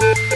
Straight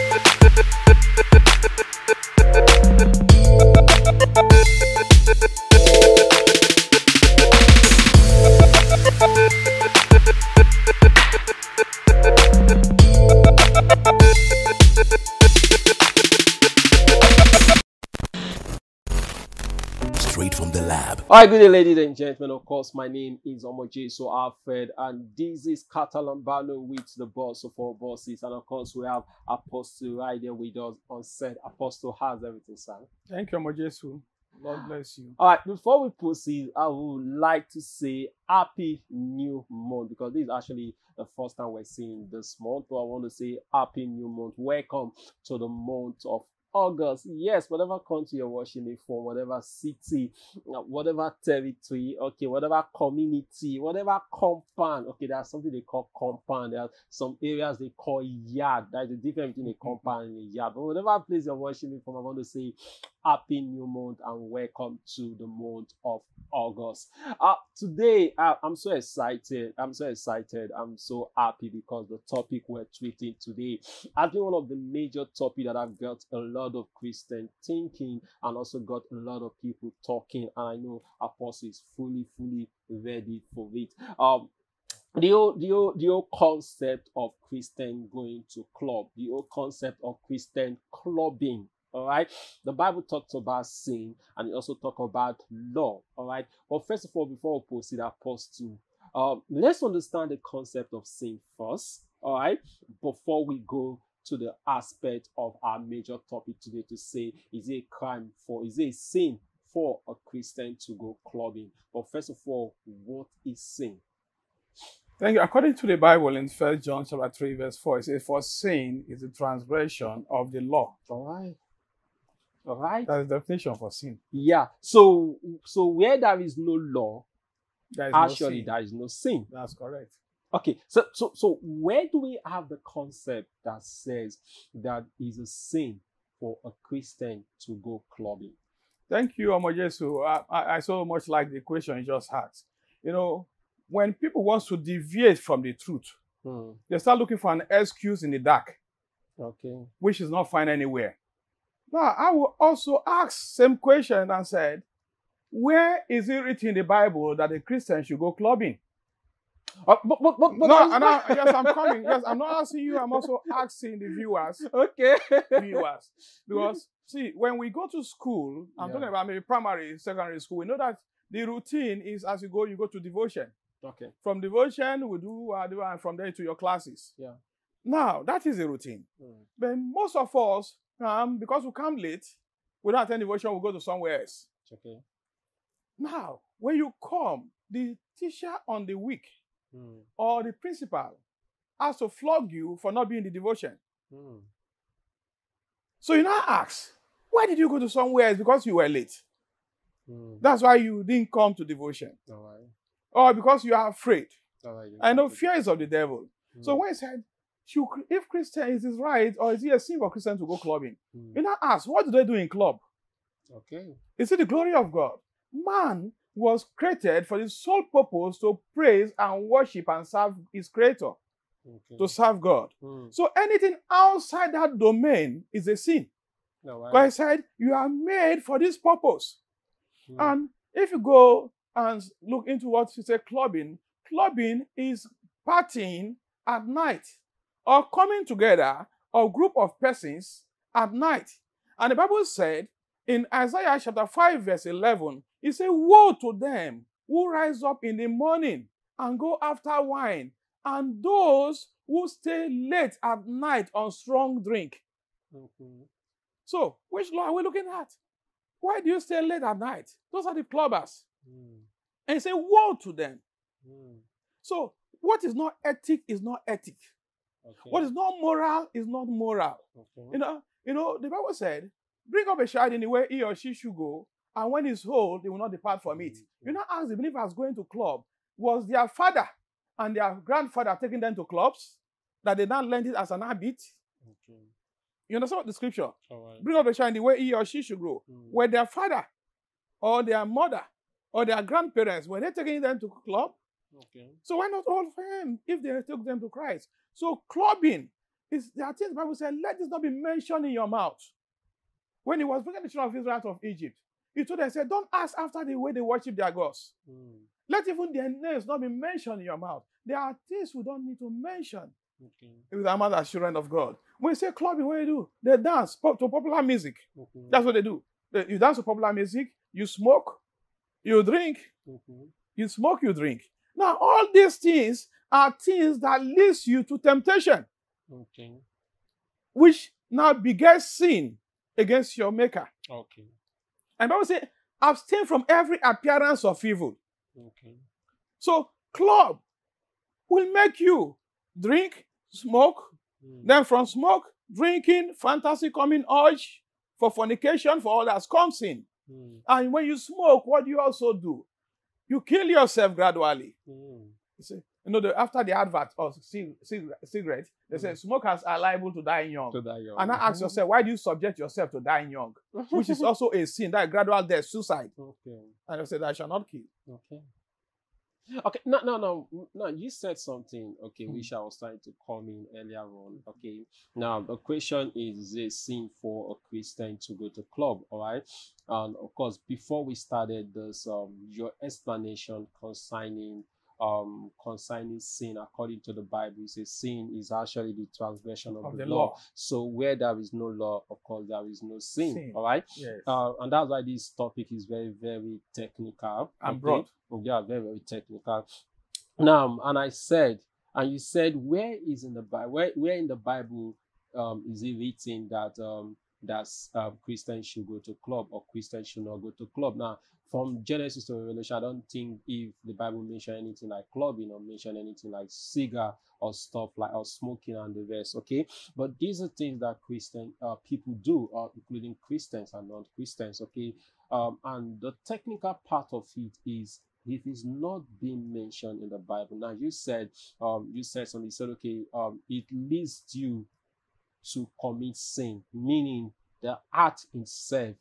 All right, good day, ladies and gentlemen. Of course, my name is Omojesu Alfred, and this is Katalambano with the boss of all bosses. And of course, we have Apostle right there with us on set. Apostle, how's everything, sir? Thank you, Mojesu. Lord ah. bless you. All right, before we proceed, I would like to say Happy New Month because this is actually the first time we're seeing this month. But I want to say Happy New Month. Welcome to the month of August. Yes, whatever country you're watching me from, whatever city, uh, whatever territory, okay, whatever community, whatever compound. Okay, there's something they call compound. There are some areas they call yard. There's a difference between a compound and a yard. But whatever place you're watching me from, I want to say happy new month and welcome to the month of August. Uh, today, uh, I'm so excited. I'm so excited. I'm so happy because the topic we're treating today has been one of the major topics that I've got a lot of Christian thinking and also got a lot of people talking. And I know Apostle is fully, fully ready for it. Um, the old, the old, the old concept of Christian going to club, the old concept of Christian clubbing all right the bible talks about sin and it also talks about law all right but first of all before we proceed apostle um let's understand the concept of sin first all right before we go to the aspect of our major topic today to say is it a crime for is it a sin for a christian to go clubbing but first of all what is sin Thank you. According to the Bible in First John chapter 3, verse 4, it says, For sin is a transgression of the law. all right all right That's the definition for sin. yeah so so where there is no law There is no actually sin. there is no sin That's correct. Okay, so so so where do we have the concept that says that is a sin for a Christian to go clubbing? Thank you, Omojesu. I, I, I so much like the question you just asked. You know, when people want to deviate from the truth, Hmm, they start looking for an excuse in the dark, Okay. which is not found anywhere. Now, I will also ask same question and said, where is it written in the Bible that a Christian should go clubbing? Uh, but, but, but, but no, that's and I, yes, I'm coming. Yes, I'm not asking you. I'm also asking the viewers, okay. viewers, because see, when we go to school, I'm Yeah. talking about maybe primary, secondary school. We know that the routine is as you go, you go to devotion. okay. From devotion, we do, uh, do and from there to your classes. Yeah. Now that is the routine. Hmm, But most of us, um, because we come late, we don't attend devotion. We go to somewhere else. Okay. Now, when you come, the teacher on the week Hmm, or the principal has to flog you for not being the devotion. hmm, So you now ask, why did you go to somewhere else? Because you were late. hmm. That's why you didn't come to devotion. Right. Or because you are afraid. Right. I know fear is of the devil. So when he said, if Christian is it right or is it a sin for Christian to go clubbing? hmm, You now ask, what do they do in club? Okay. Is it the glory of God? Man was created for the sole purpose to praise and worship and serve his creator, Okay. to serve God. Hmm, So anything outside that domain is a sin. all right. God said, You are made for this purpose. Hmm, And if you go and look into what you say clubbing, clubbing is partying at night or coming together a group of persons at night. And the Bible said in Isaiah chapter 5, verse 11, it said, Woe to them who rise up in the morning and go after wine, and those who stay late at night on strong drink. okay. So, which law are we looking at? Why do you stay late at night? Those are the clubbers. Hmm, And you say, woe to them. hmm, So, what is not ethic is not ethic. Okay. What is not moral is not moral. Okay. You know, you know, the Bible said, bring up a child in the way he or she should go, and when he's whole, they will not depart from it. You know, as the believers going to club, was their father and their grandfather taking them to clubs that they now learned it as an habit? Okay. You understand what the scripture? Right. Bring up a child in the way he or she should grow. Hmm, were their father or their mother or their grandparents, were they taking them to club? Okay. So why not all of them if they took them to Christ? So clubbing is there are things the Bible said, let this not be mentioned in your mouth. When he was bringing the children of Israel out of Egypt, he told them, said, Don't ask after the way they worship their gods. Mm. Let even their names not be mentioned in your mouth. There are things we don't need to mention Okay. with our mother as children of God. When you say clubbing, what do you do? They dance pop- to popular music. Mhm. That's what they do. They- You dance to popular music, you smoke, you drink, Mhm. you smoke, you drink. Now, all these things are things that leads you to temptation, Okay. which now begets sin against your maker. Okay. And Bible says, abstain from every appearance of evil. Okay. So, club will make you drink, smoke, Mm. then from smoke, drinking, fantasy coming urge for fornication, for all that comes in. Mm. And when you smoke, what do you also do? You kill yourself gradually. Mm. You see, you know, the, after the advert of cig- cig- cigarette, they say smokers are liable to die young. To that young. And I ask yourself, why do you subject yourself to dying young? Which is also a sin, that gradual death, suicide. Okay. And I said, I shall not kill. Okay. Okay. No, no, no, no. You said something. Okay, Hmm. which I was trying to come in earlier on. Okay. Now the question is: Is it sin for a Christian to go to club? All right. And of course, before we started this, um, your explanation concerning um concerning sin according to the bible it says sin is actually the transgression of, Of the, the law. law. so where there is no law of course there is no sin, Sin. all right Yes. uh, and that's why this topic is very, very technical. And broad. Oh, yeah, very, very technical. Now, and I said, and you said, where is in the Bible? Where, where in the Bible um, is it written that um, that um, Christians should go to club or Christians should not go to club? Now, from Genesis to Revelation, I don't think if the Bible mention anything like clubbing or mention anything like cigar or stuff like or smoking and the rest. Okay, but these are things that Christian uh, people do, uh, including Christians and non-Christians. Okay, um, and the technical part of it is it is not being mentioned in the Bible. Now you said um, you said something. You said okay, um, it leads you to commit sin, meaning the act itself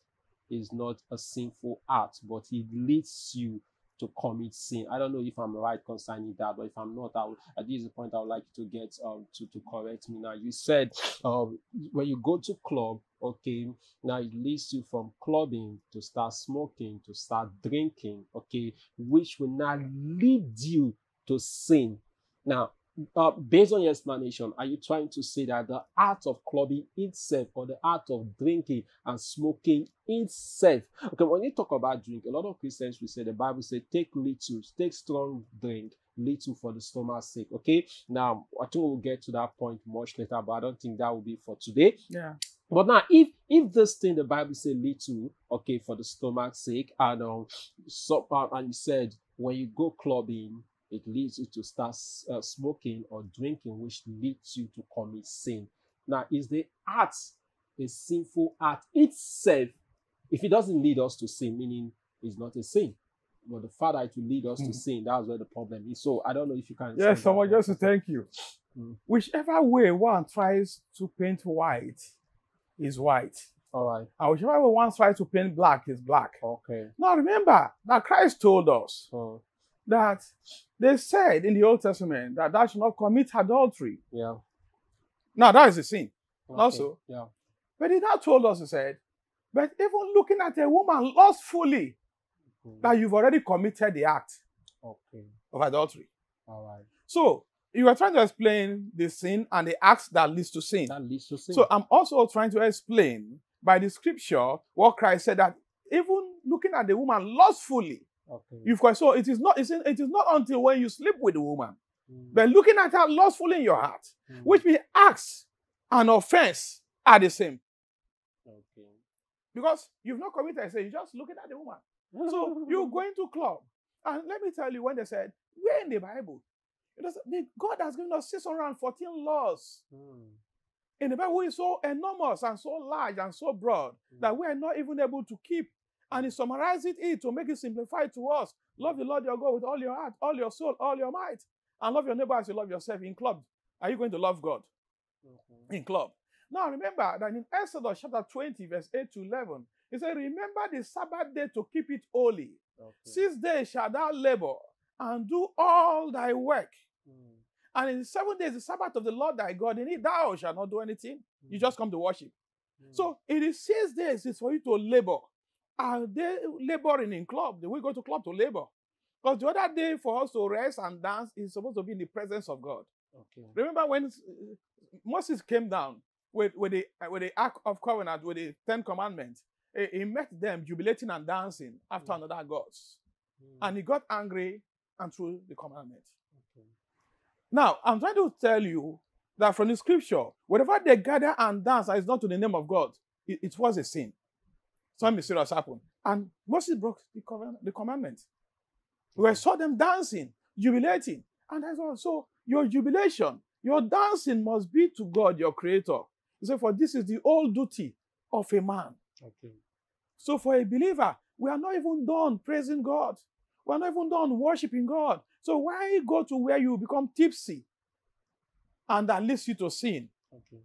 is not a sinful act, but it leads you to commit sin. I don't know if I'm right concerning that, but if I'm not, I will, at this point I would like you to get um to, to correct me. Now you said um when you go to club, okay, now it leads you from clubbing to start smoking, to start drinking, okay, which will now lead you to sin. Now, uh, based on your explanation, are you trying to say that the art of clubbing itself or the art of drinking and smoking itself? Okay, when you talk about drink, a lot of Christians will say the Bible says take little, take strong drink, little for the stomach's sake. Okay, now I think we'll get to that point much later, but I don't think that will be for today. Yeah. But now, if if this thing the Bible say little, okay, for the stomach's sake, and um, so uh, and you said when you go clubbing, it leads you to start uh, smoking or drinking, which leads you to commit sin. Now, is the act a sinful act itself? If it doesn't lead us to sin, meaning it's not a sin. But the father it will lead us to Mhm. sin. That's where the problem is. So I don't know if you can. Yes, someone just to thank you. Mm. Whichever way one tries to paint white is white. All right. And whichever way one tries to paint black is black. Okay. Now remember that Christ told us So that they said in the Old Testament that thou should not commit adultery. yeah. Now that is a sin. Okay. Also- Yeah. But he now told us, he said, but even looking at a woman lustfully, Mm. that you've already committed the act Okay. of adultery. All right. So you are trying to explain the sin and the acts that leads to sin. That leads to sin. So I'm also trying to explain by the scripture what Christ said that even looking at the woman lustfully, okay. you've got so it is not it's, not until when you sleep with a woman, Mm, but looking at her lustfully in your heart, mm, which means acts and offense are the same. okay. Because you've not committed, say you're just looking at the woman. So you go into club. And let me tell you, when they said, where in the Bible? It was, the, God has given us 614 laws Mm, in the Bible is so enormous and so large and so broad that we are not even able to keep. And he summarizes it to make it simplified to us. Love the Lord your God with all your heart, all your soul, all your might. And love your neighbor as you love yourself in club. Are you going to love God okay. in club? Now remember that in Exodus chapter 20, verse 8 to 11, he said, Remember the Sabbath day to keep it holy. Okay. Six days shalt thou labor and do all thy work. Mm, And in the seven days, the Sabbath of the Lord thy God, in it thou shalt not do anything. You just come to worship. Mm. So in the six days, it's for you to labor. Are they laboring in club? Do we go to club to labor? Because the other day for us to rest and dance is supposed to be in the presence of God. okay. Remember when uh, Moses came down with, with, the, uh, with the Ark of Covenant, with the Ten Commandments, he, he met them jubilating and dancing after Mm. another gods. Mm. And he got angry and threw the commandment. okay. Now, I'm trying to tell you that from the scripture, whenever they gather and dance it's not to the name of God, it, it was a sin. Something serious happened. And Moses broke the, covenant, the commandment. We saw them dancing, jubilating. And that's all. So your jubilation, your dancing must be to God, your creator. He said, For this is the old duty of a man. Okay. So for a believer, we are not even done praising God. We are not even done worshiping God. So why go to where you become tipsy and that leads you to sin? Okay.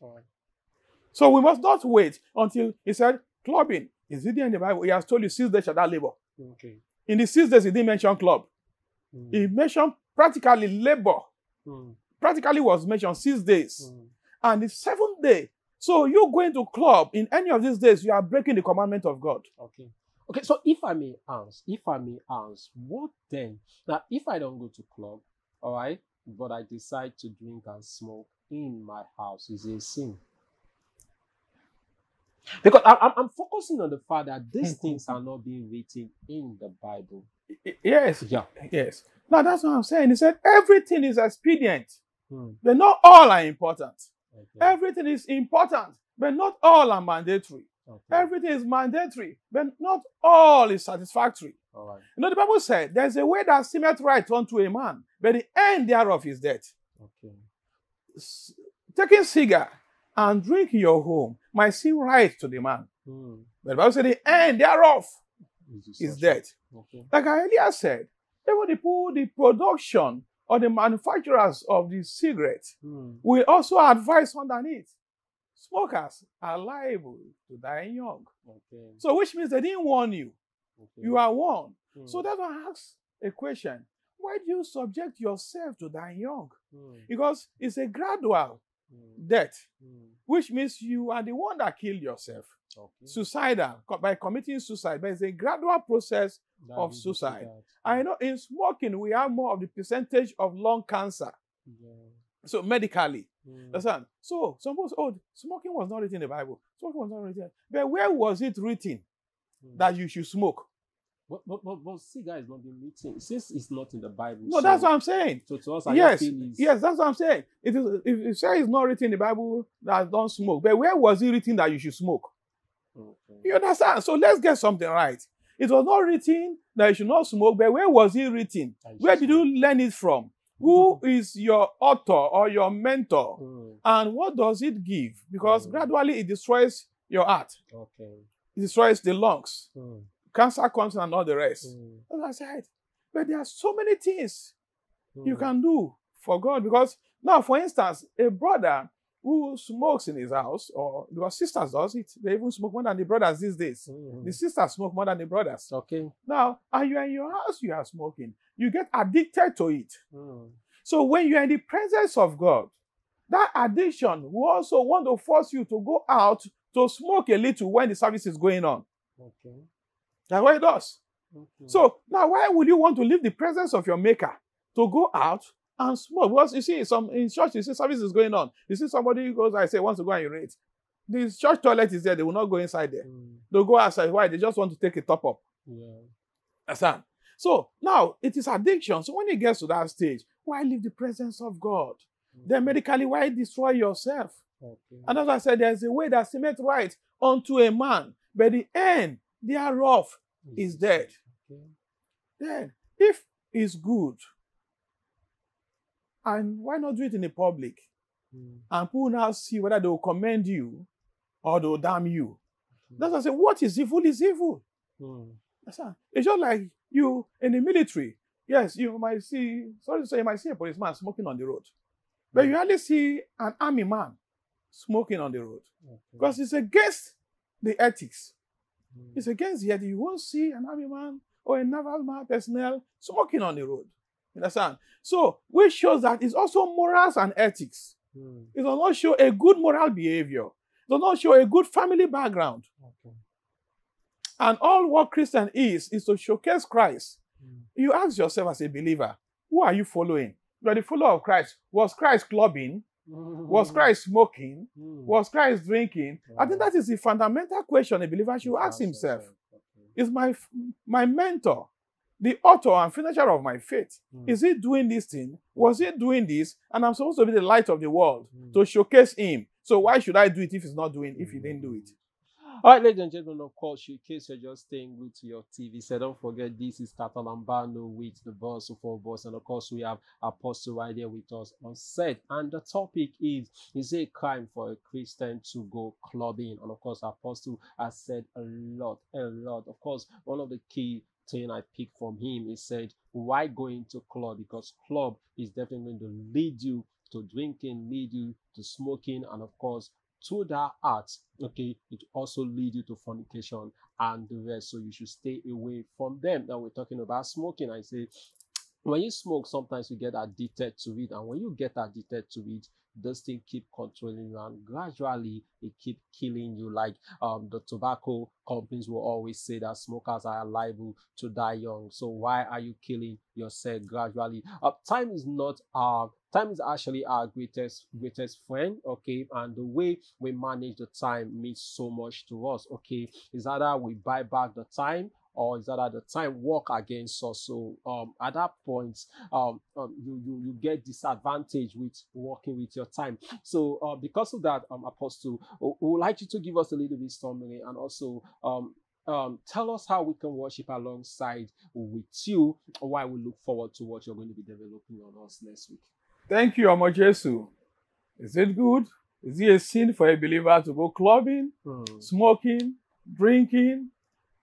All right. So we must not wait until he said, clubbing. Is it there in the Bible? He has told you six days shall that labor. Okay. In the six days, he didn't mention club. Mm. He mentioned practically labor. Mm. Practically was mentioned six days. Mm. And the seventh day. So you going to club in any of these days, you are breaking the commandment of God. Okay. Okay, so if I may ask, if I may ask, what then? Now, if I don't go to club, all right, but I decide to drink and smoke in my house, is it a sin? Because I, I'm, I'm focusing on the fact that these things are not being written in the Bible. Yes, Yeah. yes. Now that's what I'm saying. He said everything is expedient, Hmm. but not all are important. Okay. Everything is important, but not all are mandatory. okay. Everything is mandatory, but not all is satisfactory. All right. You know, the Bible said, There's a way that seemeth right unto a man, but the end thereof is death. Okay. S- Taking cigar and drink in your home might seem right to the man, Hmm. but the Bible said, The end thereof Is death. Okay. Like I earlier said, even the, people- the production or the manufacturers of the cigarette Hmm. will also advise underneath. Smokers are liable to die young. Okay. So, which means they didn't warn you. okay. You are warned. Hmm. So that's why I ask a question. Why do you subject yourself to die young? Hmm. Because it's a gradual Hmm. death, Hmm. which means you are the one that killed yourself. Okay. Suicidal co- by committing suicide, but it's a gradual process. That of suicide. I know in smoking we have more of the percentage of lung cancer. Yeah. So medically, Hmm. understand? So some people say, oh, smoking was not written in the Bible. Smoking was not written. But where was it written Hmm. that you should smoke? But, but, but, but cigar is not being written. Since it's not in the Bible. No, so, that's what I'm saying. So to us, Yes, is, Yes, that's what I'm saying. It is if you say it's not written in the Bible that don't smoke, but where was it written that you should smoke? Okay. You understand? So let's get something right. It was not written that you should not smoke, but where was it written? Where see. did you learn it from? Who is your author or your mentor? Hmm. And what does it give? Because Mm. gradually it destroys your heart, Okay. it destroys the lungs, Hmm. Cancer comes and all the rest. Hmm. That's what I said. But there are so many things you Hmm. can do for God. Because now, for instance, a brother who smokes in his house, or because sisters does it, they even smoke more than the brothers these days. Hmm. The sisters smoke more than the brothers. Okay. Now, are you're in your house, you are smoking. You get addicted to it. Hmm. So when you're in the presence of God, that addiction will also want to force you to go out to smoke a little when the service is going on. Okay. That's what it does. Okay. So now, why would you want to leave the presence of your maker to go out and smoke? Because you see, some in church, you see service is going on. You see somebody who goes, I say, wants to go and urinate. The church toilet is there. They will not go inside there. Hmm. They'll go outside. Why? They just want to take a top up. Yeah. Understand? So now it is addiction. So when it gets to that stage, why leave the presence of God? Then medically, why destroy yourself? Okay. And as I said, there's a way that seemeth right unto a man, but the end thereof is dead. Okay. Then, if it's good, and why not do it in the public? Hmm. And people now see whether they will commend you or they will damn you. That's why I say, what is evil is evil. Hmm. All. It's just like you in the military. Yes, you might see, sorry to say, you might see a policeman smoking on the road. But you hardly see an army man smoking on the road. Okay. Because it's against the ethics. Hmm. It's against the ethics. You won't see an army man or a naval man personnel smoking on the road. You understand? So, which shows that it's also morals and ethics. Mm. It does not show a good moral behavior. It does not show a good family background. Okay. And all what Christian is, is to showcase Christ. Mm. You ask yourself as a believer, who are you following? You are the follower of Christ. Was Christ clubbing? Was Christ smoking? Mm. Was Christ drinking? I think that is the fundamental question a believer should ask himself. Is my my mentor, the author and finisher of my faith, Mm. is he doing this thing? Was he doing this? And I'm supposed to be the light of the world Mm. to showcase him. So why should I do it if he's not doing if he didn't do it? All right, ladies and gentlemen, of course, in case you're just staying glued to your TV, so don't forget this is Katalambano with the boss of all boss, and of course, we have Apostle right here with us on set. And the topic is Is it a crime for a Christian to go clubbing? And of course, Apostle has said a lot, a lot. Of course, one of the key thing I picked from him is said, Why going to club? Because club is definitely going to lead you to drinking, lead you to smoking, and of course, to that art, okay, it also lead you to fornication and the rest. So you should stay away from them. Now we're talking about smoking. I say when you smoke, sometimes you get addicted to it, and when you get addicted to it, this thing keep controlling you, and gradually it keep killing you. Like um, the tobacco companies will always say that smokers are liable to die young. So why are you killing yourself gradually? Uh, time is not our time is actually our greatest greatest friend. Okay, and the way we manage the time means so much to us. Okay, is either we buy back the time or is that at the time work against us so um at that point um, um you, you you get disadvantage with working with your time so uh, because of that um apostle we would like you to give us a little bit summary and also um um, tell us how we can worship alongside with you while we look forward to what you're going to be developing on us next week. Thank you, Omojesu. Is it good? Is it a sin for a believer to go clubbing, smoking, drinking?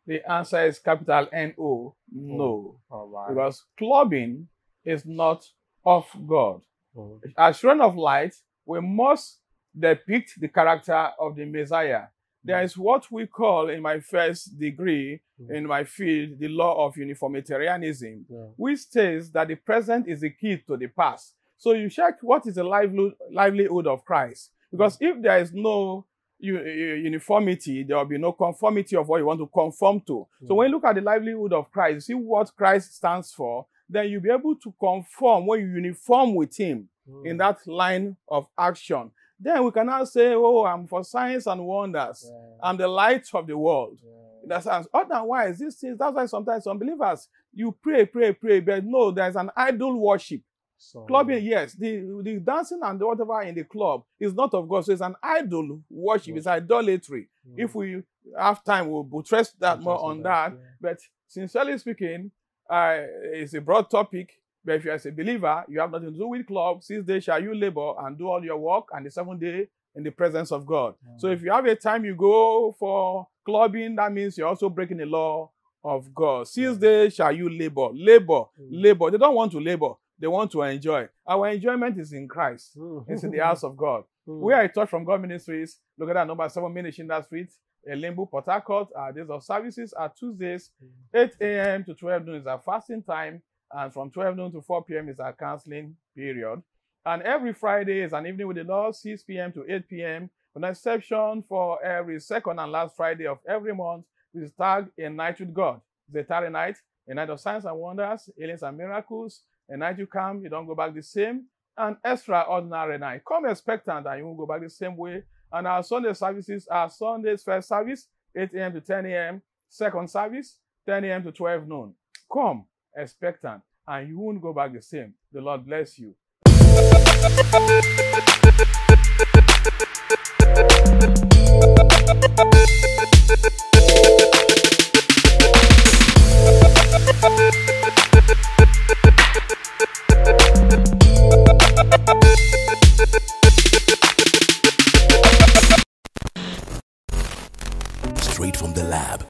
The answer is capital N O. No. All right. Because clubbing is not of God. Mhm. As children of light, we must depict the character of the Messiah. There is what we call in my first degree Mhm. in my field the law of uniformitarianism, Yeah. which says that the present is the key to the past. So you check what is the livelihood, livelihood of Christ. Because if there is no uniformity, there will be no conformity of what you want to conform to. So when you look at the livelihood of Christ, you see what Christ stands for, then you'll be able to conform when you uniform with him in Mm. that line of action. Then we can now say, Oh, I'm for signs and wonders. Yeah. I'm the light of the world. Yeah. That's otherwise these things. That's why sometimes some believers you pray, pray, pray, but no, there's an idol worship. So- Clubbing, yes, the, the dancing and whatever in the club is not of God. So it's an idol worship, it's idolatry. Mm. If we have time, we'll buttress that more on that. that, yeah. But sincerely speaking, uh, it's a broad topic. But if you're as a believer, you have nothing to do with club. Six days shall you labor and do all your work, and the seventh day in the presence of God. So Mm. if you have a time you go for clubbing, that means you're also breaking the law of God. Six Mm. days shall you labor, labor, Mm. labor. They don't want to labor; they want to enjoy. Our enjoyment is in Christ. Mm. It's in the house of God. Mm. We are a Touch from God Ministries. Look at that number seven Ministry in that street. Limbo, Port Harcourt. Our days of services are Tuesdays, Mm. 8 a.m. to 12 noon is our fasting time, and from 12 noon to 4 p.m. is our counseling period. And every Friday is an evening with the Lord, 6 p.m. to 8 p.m. With an exception for every second and last Friday of every month, which is tagged a night with God. It's a Tarry night, a night of signs and wonders, healings and miracles. A night you come, you don't go back the same. An extraordinary night. Come expectant and you won't go back the same way. And our Sunday services are Sunday's first service, 8 a.m. to 10 a.m. Second service, 10 a.m. to 12 noon. Come expectant and you won't go back the same. The Lord bless you.